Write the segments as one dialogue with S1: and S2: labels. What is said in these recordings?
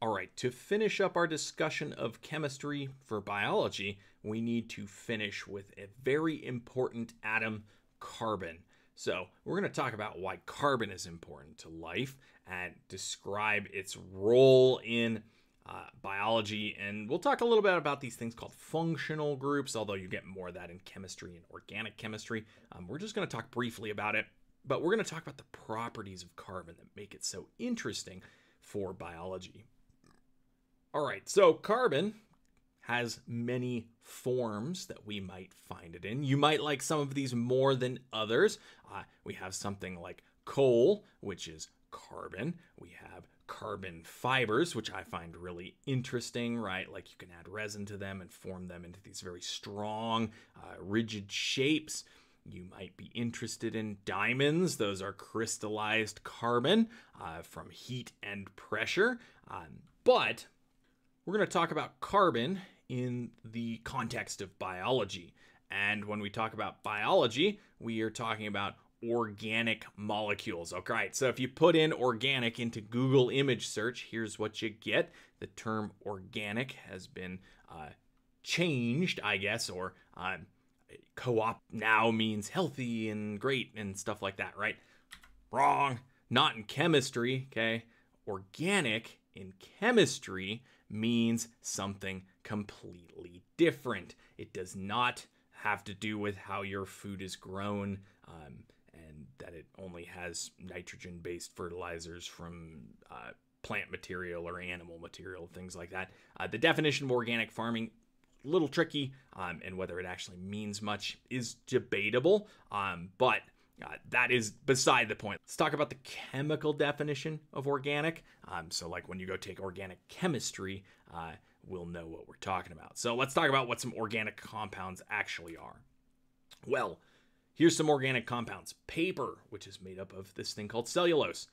S1: All right, to finish up our discussion of chemistry for biology, we need to finish with a very important atom, carbon. So, we're going to talk about why carbon is important to life and describe its role in uh, biology. And we'll talk a little bit about these things called functional groups, although you get more of that in chemistry and organic chemistry. Um, we're just going to talk briefly about it, but we're going to talk about the properties of carbon that make it so interesting for biology. All right, so carbon has many forms that we might find it in. You might like some of these more than others. Uh, we have something like coal, which is carbon. We have carbon fibers, which I find really interesting, right? Like you can add resin to them and form them into these very strong, uh, rigid shapes. You might be interested in diamonds. Those are crystallized carbon uh, from heat and pressure. Um, but we're going to talk about carbon in the context of biology. And when we talk about biology, we are talking about organic molecules. Okay, right, so if you put in organic into Google image search, here's what you get. The term organic has been uh, changed, I guess, or uh, co op now means healthy and great and stuff like that, right? Wrong. Not in chemistry, okay? Organic in chemistry means something completely different. It does not have to do with how your food is grown. Um, and that it only has nitrogen based fertilizers from uh, plant material or animal material, things like that. Uh, the definition of organic farming a little tricky, um, and whether it actually means much is debatable. Um, but uh, that is beside the point. Let's talk about the chemical definition of organic. Um, so, like when you go take organic chemistry, uh, we'll know what we're talking about. So, let's talk about what some organic compounds actually are. Well, Here's some organic compounds paper, which is made up of this thing called cellulose.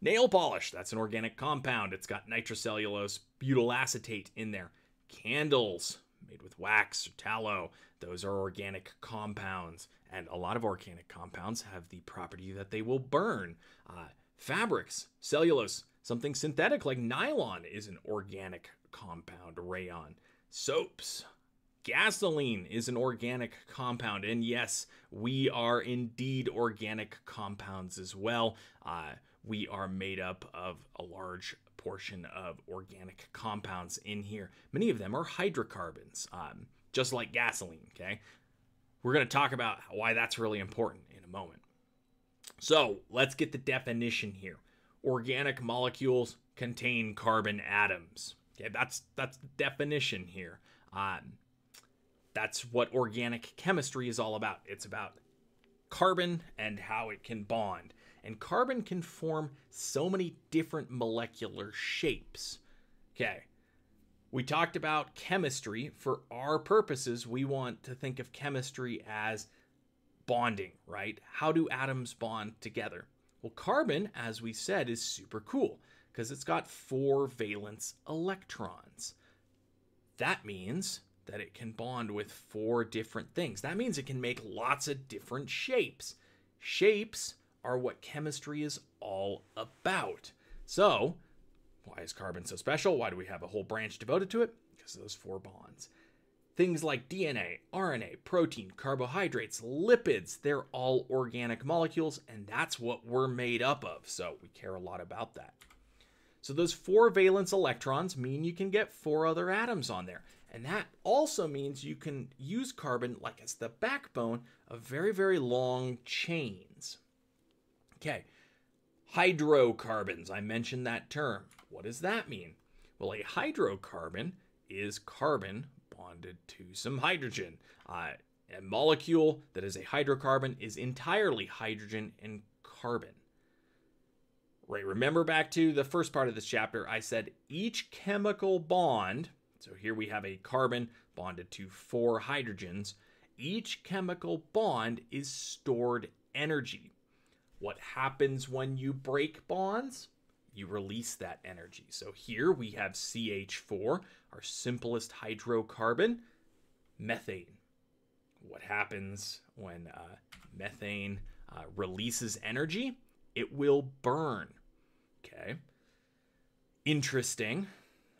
S1: Nail polish, that's an organic compound. It's got nitrocellulose butyl acetate in there. Candles, made with wax or tallow, those are organic compounds. And a lot of organic compounds have the property that they will burn. Uh, fabrics, cellulose, something synthetic like nylon is an organic compound, rayon. Soaps, Gasoline is an organic compound, and yes, we are indeed organic compounds as well. Uh, we are made up of a large portion of organic compounds in here. Many of them are hydrocarbons, um, just like gasoline, okay? We're going to talk about why that's really important in a moment. So let's get the definition here. Organic molecules contain carbon atoms. Okay, that's that's the definition here. Um, that's what organic chemistry is all about. It's about carbon and how it can bond. And carbon can form so many different molecular shapes. Okay. We talked about chemistry. For our purposes, we want to think of chemistry as bonding, right? How do atoms bond together? Well, carbon, as we said, is super cool because it's got four valence electrons. That means that it can bond with four different things. That means it can make lots of different shapes. Shapes are what chemistry is all about. So, why is carbon so special? Why do we have a whole branch devoted to it? Because of those four bonds. Things like DNA, RNA, protein, carbohydrates, lipids, they're all organic molecules, and that's what we're made up of. So we care a lot about that. So those four valence electrons mean you can get four other atoms on there. And that also means you can use carbon like as the backbone of very, very long chains. Okay, hydrocarbons, I mentioned that term. What does that mean? Well, a hydrocarbon is carbon bonded to some hydrogen. Uh, a molecule that is a hydrocarbon is entirely hydrogen and carbon. Right, remember back to the first part of this chapter, I said each chemical bond so here we have a carbon bonded to four hydrogens. Each chemical bond is stored energy. What happens when you break bonds? You release that energy. So here we have CH4, our simplest hydrocarbon, methane. What happens when uh, methane uh, releases energy? It will burn. Okay. Interesting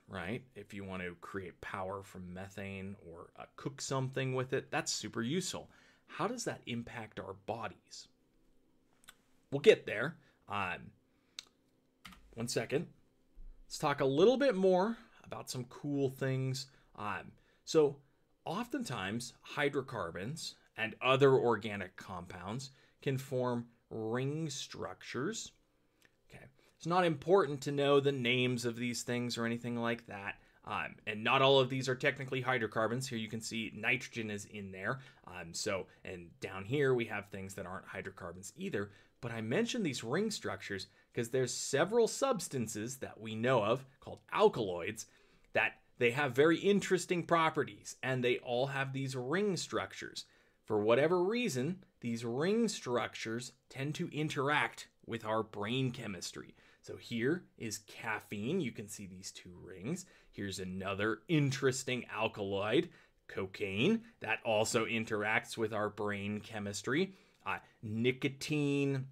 S1: right? If you want to create power from methane or uh, cook something with it, that's super useful. How does that impact our bodies? We'll get there. Um, one second. Let's talk a little bit more about some cool things. Um, so, oftentimes, hydrocarbons and other organic compounds can form ring structures. Okay, it's not important to know the names of these things or anything like that. Um, and not all of these are technically hydrocarbons. Here you can see nitrogen is in there. Um, so, and down here we have things that aren't hydrocarbons either. But I mention these ring structures because there's several substances that we know of called alkaloids that they have very interesting properties and they all have these ring structures. For whatever reason, these ring structures tend to interact with our brain chemistry. So here is caffeine. You can see these two rings. Here's another interesting alkaloid, cocaine, that also interacts with our brain chemistry. Uh, nicotine,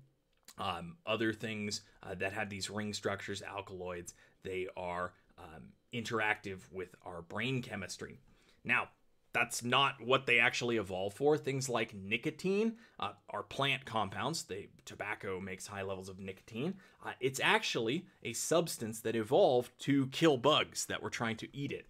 S1: um, other things uh, that have these ring structures, alkaloids, they are um, interactive with our brain chemistry. Now, that's not what they actually evolve for. Things like nicotine uh, are plant compounds. They, tobacco makes high levels of nicotine. Uh, it's actually a substance that evolved to kill bugs that were trying to eat it.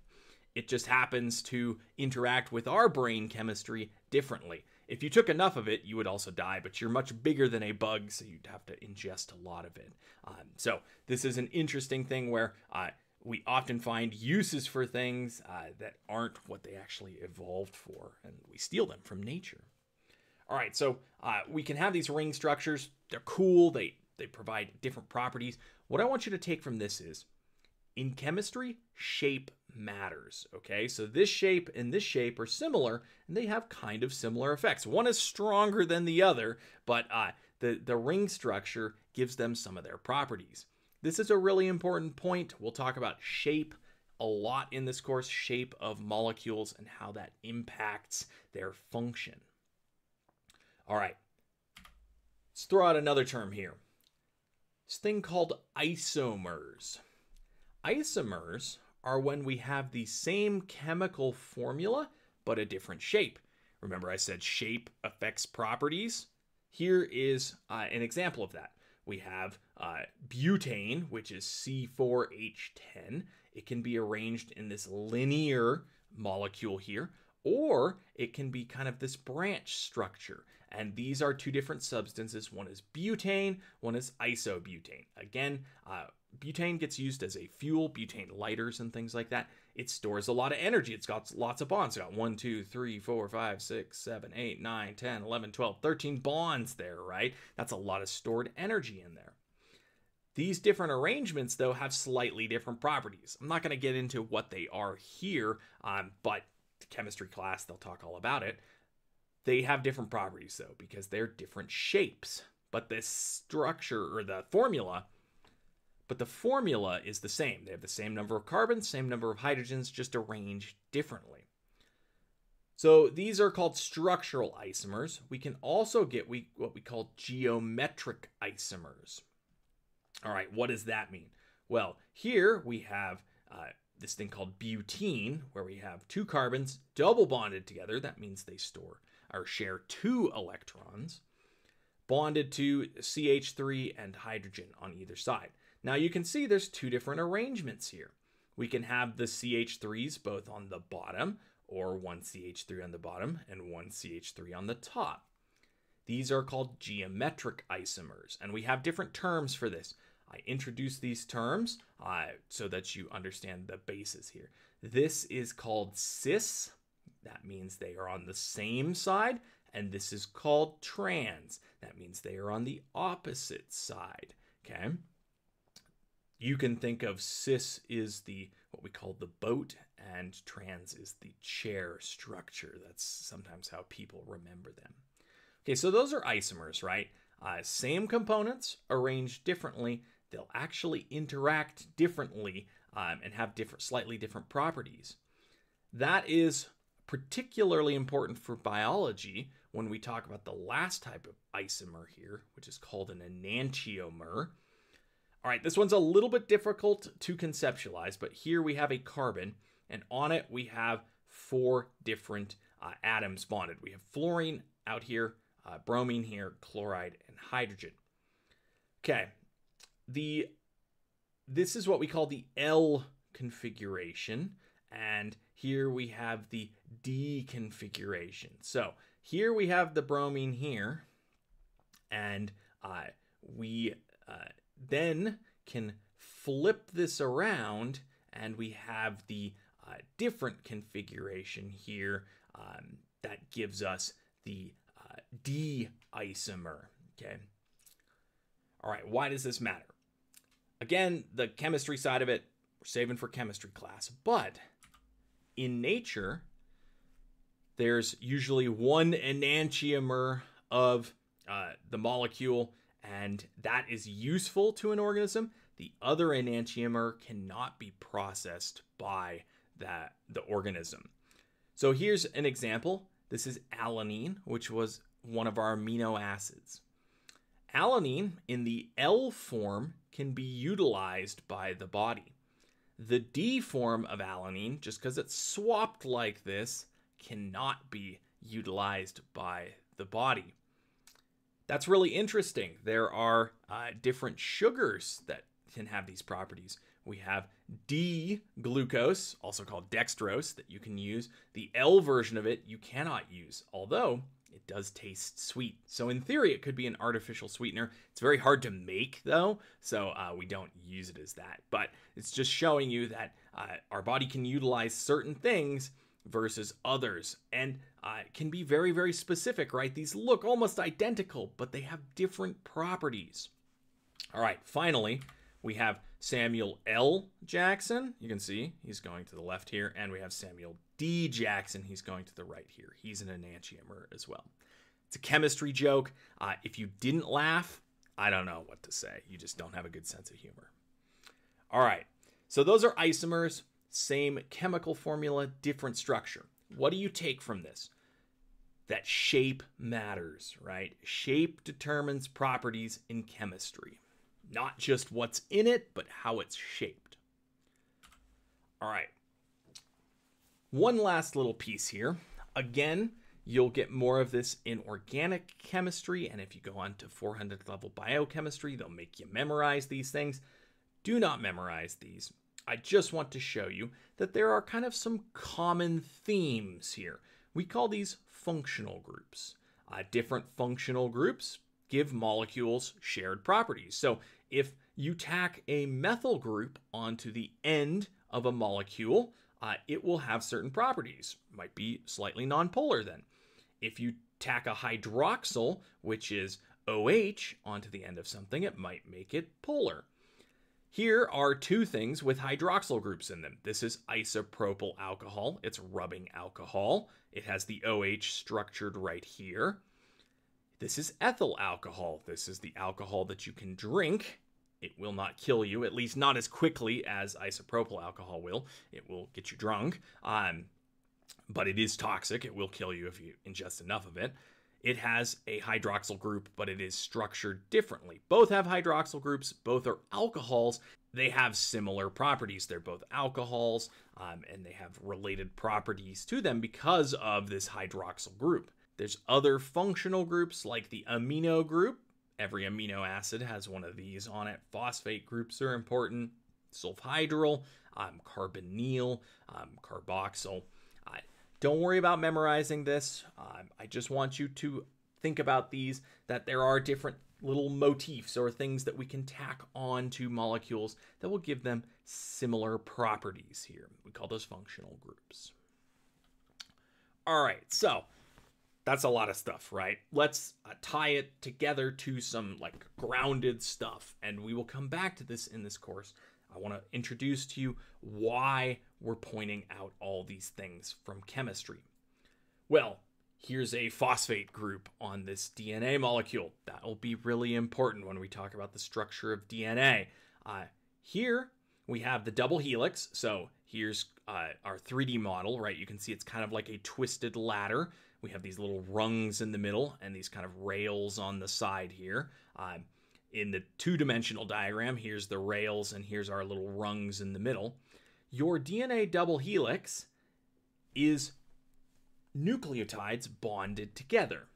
S1: It just happens to interact with our brain chemistry differently. If you took enough of it, you would also die, but you're much bigger than a bug, so you'd have to ingest a lot of it. Um, so, this is an interesting thing where uh, we often find uses for things uh, that aren't what they actually evolved for, and we steal them from nature. All right, so uh, we can have these ring structures. They're cool. They they provide different properties. What I want you to take from this is, in chemistry, shape matters. Okay, so this shape and this shape are similar, and they have kind of similar effects. One is stronger than the other, but uh, the the ring structure gives them some of their properties. This is a really important point. We'll talk about shape a lot in this course, shape of molecules and how that impacts their function. All right, let's throw out another term here. This thing called isomers. Isomers are when we have the same chemical formula but a different shape. Remember, I said shape affects properties? Here is uh, an example of that we have uh, butane, which is C4H10. It can be arranged in this linear molecule here, or it can be kind of this branch structure. And these are two different substances. One is butane, one is isobutane. Again, uh, butane gets used as a fuel, butane lighters and things like that. It stores a lot of energy. It's got lots of bonds. It's got 1, 2, 3, 4, 5, 6, 7, 8, 9, 10, 11, 12, 13 bonds there, right? That's a lot of stored energy in there. These different arrangements, though, have slightly different properties. I'm not going to get into what they are here, um, but chemistry class, they'll talk all about it. They have different properties, though, because they're different shapes. But the structure or the formula but the formula is the same. They have the same number of carbons, same number of hydrogens, just arranged differently. So these are called structural isomers. We can also get we, what we call geometric isomers. All right, what does that mean? Well, here we have this thing called butene, where we have two carbons double bonded together. That means they store or share two electrons, bonded to CH3 and hydrogen on either side. Now you can see there's two different arrangements here. We can have the CH3s both on the bottom, or one CH3 on the bottom and one CH3 on the top. These are called geometric isomers, and we have different terms for this. I introduce these terms uh, so that you understand the basis here. This is called cis. That means they are on the same side. And this is called trans. That means they are on the opposite side. Okay you can think of cis is the what we call the boat and trans is the chair structure that's sometimes how people remember them okay so those are isomers right uh, same components arranged differently they'll actually interact differently um, and have different slightly different properties that is particularly important for biology when we talk about the last type of isomer here which is called an enantiomer All right, this one's a little bit difficult to conceptualize, but here we have a carbon, and on it we have four different uh, atoms bonded. We have fluorine out here, uh, bromine here, chloride, and hydrogen. Okay, the this is what we call the L configuration, and here we have the D configuration. So here we have the bromine here, and uh, we uh, then can flip this around, and we have the uh, different configuration here um, that gives us the uh, D isomer. Okay. All right, why does this matter? Again, the chemistry side of it, we're saving for chemistry class. But in nature, there's usually one enantiomer of uh, the molecule, and that is useful to an organism. The other enantiomer cannot be processed by that the organism. So here's an example. This is alanine, which was one of our amino acids. Alanine in the L form can be utilized by the body. The D form of alanine, just because it's swapped like this, cannot be utilized by the body. That's really interesting. There are uh, different sugars that can have these properties. We have D glucose, also called dextrose, that you can use. The L version of it you cannot use, although it does taste sweet. So in theory, it could be an artificial sweetener. It's very hard to make though, so uh, we don't use it as that. But it's just showing you that uh, our body can utilize certain things versus others and uh, can be very, very specific, right? These look almost identical, but they have different properties. All right, finally, we have Samuel L. Jackson. You can see he's going to the left here. And we have Samuel D. Jackson. He's going to the right here. He's an enantiomer as well. It's a chemistry joke. Uh, if you didn't laugh, I don't know what to say. You just don't have a good sense of humor. All right. So those are isomers, same chemical formula, different structure. What do you take from this? That shape matters, right? Shape determines properties in chemistry. Not just what's in it, but how it's shaped. All right. One last little piece here. Again, you'll get more of this in organic chemistry, and if you go on to 400 level biochemistry, they'll make you memorize these things. Do not memorize these. I just want to show you that there are kind of some common themes here. We call these functional groups. Uh, different functional groups give molecules shared properties. So if you tack a methyl group onto the end of a molecule, uh, it will have certain properties. Might be slightly nonpolar then. If you tack a hydroxyl, which is OH, onto the end of something, it might make it polar. Here are two things with hydroxyl groups in them. This is isopropyl alcohol. It's rubbing alcohol. It has the OH structured right here. This is ethyl alcohol. This is the alcohol that you can drink. It will not kill you, at least not as quickly as isopropyl alcohol will. It will get you drunk, um, but it is toxic. It will kill you if you ingest enough of it. It has a hydroxyl group, but it is structured differently. Both have hydroxyl groups, both are alcohols. They have similar properties. They're both alcohols, um, and they have related properties to them because of this hydroxyl group. There's other functional groups like the amino group. Every amino acid has one of these on it. Phosphate groups are important. Sulfhydryl, um, carbonyl, um, carboxyl. Uh, don't worry about memorizing this. Um, I just want you to think about these, that there are different little motifs or things that we can tack on to molecules that will give them similar properties here. We call those functional groups. All right, so that's a lot of stuff, right? Let's uh, tie it together to some like grounded stuff, and we will come back to this in this course. I want to introduce to you why we're pointing out all these things from chemistry. Well, here's a phosphate group on this DNA molecule. That'll be really important when we talk about the structure of DNA. Uh, here we have the double helix. So here's uh, our 3D model, right? You can see it's kind of like a twisted ladder. We have these little rungs in the middle and these kind of rails on the side here. Um, in the two dimensional diagram, here's the rails and here's our little rungs in the middle. Your DNA double helix is nucleotides bonded together.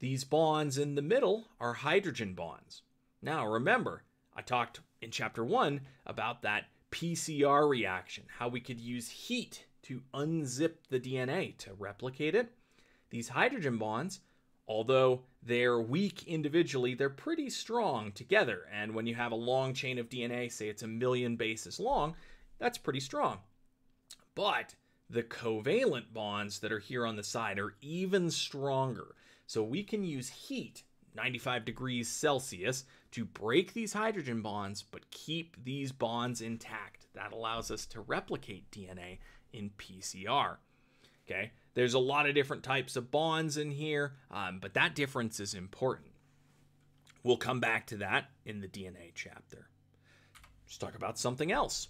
S1: These bonds in the middle are hydrogen bonds. Now, remember, I talked in chapter one about that PCR reaction, how we could use heat to unzip the DNA to replicate it. These hydrogen bonds, although they're weak individually, they're pretty strong together. And when you have a long chain of DNA, say it's a million bases long, that's pretty strong. But the covalent bonds that are here on the side are even stronger. So we can use heat, 95 degrees Celsius, to break these hydrogen bonds but keep these bonds intact. That allows us to replicate DNA in PCR. Okay, there's a lot of different types of bonds in here, um, but that difference is important. We'll come back to that in the DNA chapter. Let's talk about something else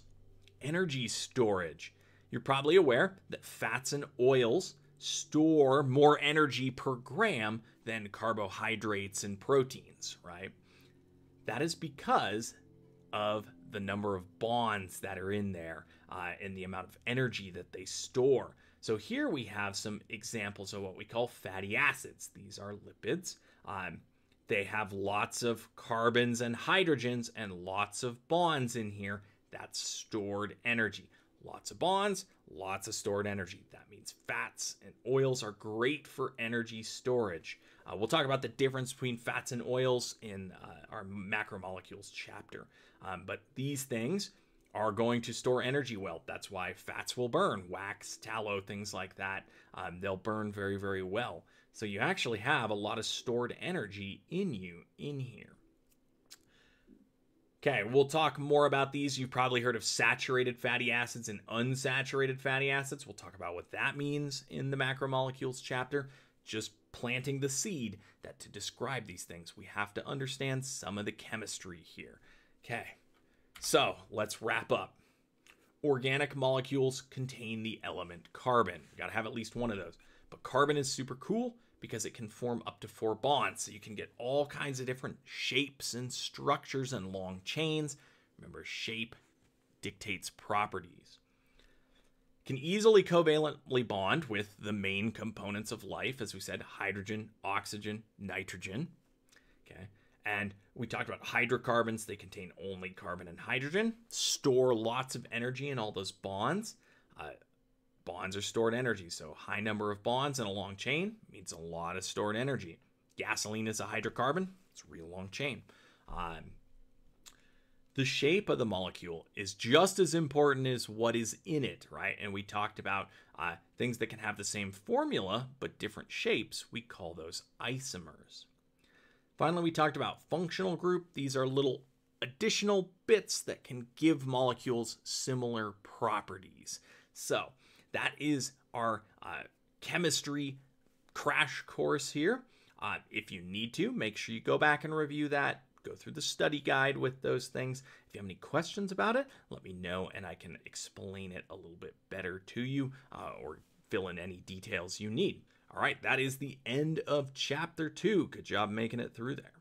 S1: energy storage. You're probably aware that fats and oils store more energy per gram than carbohydrates and proteins, right? That is because of the number of bonds that are in there uh, and the amount of energy that they store. So here we have some examples of what we call fatty acids. These are lipids. Um, they have lots of carbons and hydrogens and lots of bonds in here. That's stored energy. Lots of bonds, lots of stored energy. That means fats and oils are great for energy storage. Uh, we'll talk about the difference between fats and oils in uh, our macromolecules chapter. Um, but these things are going to store energy well. That's why fats will burn, wax, tallow, things like that. Um, they'll burn very, very well. So you actually have a lot of stored energy in you in here. Okay, we'll talk more about these. You've probably heard of saturated fatty acids and unsaturated fatty acids. We'll talk about what that means in the macromolecules chapter. Just planting the seed that to describe these things, we have to understand some of the chemistry here. Okay, so let's wrap up. Organic molecules contain the element carbon. You gotta have at least one of those. But carbon is super cool because it can form up to four bonds. So you can get all kinds of different shapes and structures and long chains. Remember, shape dictates properties. Can easily covalently bond with the main components of life, as we said hydrogen, oxygen, nitrogen. Okay. And we talked about hydrocarbons. They contain only carbon and hydrogen, store lots of energy in all those bonds. Uh, bonds are stored energy. So, high number of bonds in a long chain means a lot of stored energy. Gasoline is a hydrocarbon, it's a real long chain. Um, the shape of the molecule is just as important as what is in it, right? And we talked about uh, things that can have the same formula but different shapes. We call those isomers. Finally, we talked about functional group. These are little additional bits that can give molecules similar properties. So that is our uh, chemistry crash course here. Uh, if you need to, make sure you go back and review that. Go through the study guide with those things. If you have any questions about it, let me know and I can explain it a little bit better to you uh, or fill in any details you need. All right, that is the end of chapter two. Good job making it through there.